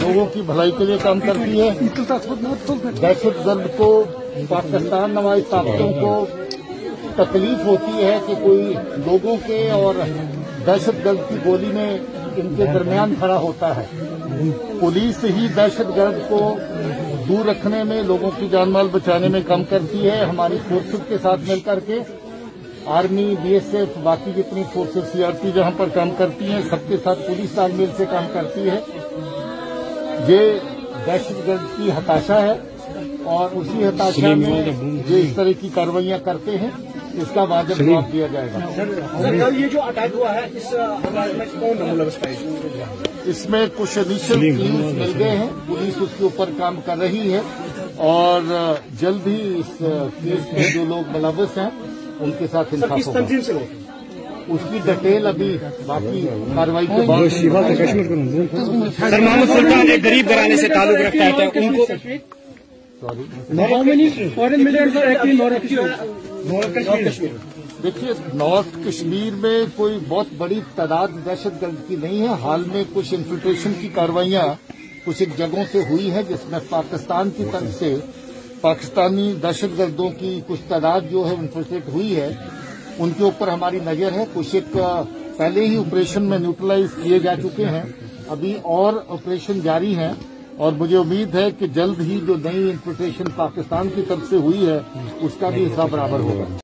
لوگوں کی بھلائی کے لیے کام کرتی ہے۔ دہشت گرد کو، پاکستان نواز طاقتوں کو تکلیف ہوتی ہے کہ کوئی لوگوں کے اور دہشت گرد کی گولی میں ان کے درمیان کھڑا ہوتا ہے۔ پولیس ہی دہشت گرد کو دور رکھنے میں لوگوں کی جان مال بچانے میں کم کرتی ہے ہماری فورسز کے ساتھ مل کر کے آرمی بی ایس ایف باقی جتنی فورسز سی آر پی جہاں پر کام کرتی ہیں سب کے ساتھ پولیس تال میل سے کام کرتی ہے۔ یہ دہشت گرد کی ہتاشا ہے اور اسی ہتاشا میں یہ اس طرح کی کاروائیاں کرتے ہیں۔ اس کا واجب جواب دیا جائے گا۔ یہ جو اٹیک ہوا ہے اس اس میں کچھ ایڈیشنل کلیمس مل گئے ہیں۔ پولیس اس کے اوپر کام کر رہی ہے۔ اور جلد ہی اس کیس میں جو لوگ ملوث ہیں ان کے ساتھ انصاف ہوگا۔ اس کی ڈیٹیل ابھی باقی کاروائی کے بعد۔ سر محمد سلطان ایک غریب گھرانے سے تعلق رکھتا ہے۔ ان کو؟ دیکھیے نارتھ کشمیر میں کوئی بہت بڑی تعداد دہشت گرد کی نہیں ہے۔ حال میں کچھ انفلٹریشن کی کاروائیاں کچھ ایک جگہوں سے ہوئی ہیں جس میں پاکستان کی طرف سے پاکستانی دہشت گردوں کی کچھ تعداد جو ہے انفلٹریٹ ہوئی ہے ان کے اوپر ہماری نظر ہے۔ کچھ ایک پہلے ہی آپریشن میں نیوٹرلائز کیے جا چکے ہیں۔ ابھی اور آپریشن جاری ہیں۔ اور مجھے امید ہے کہ جلد ہی جو نئی انفیٹیشن پاکستان کی طرف سے ہوئی ہے، اس کا بھی حصہ برابر ہوگا۔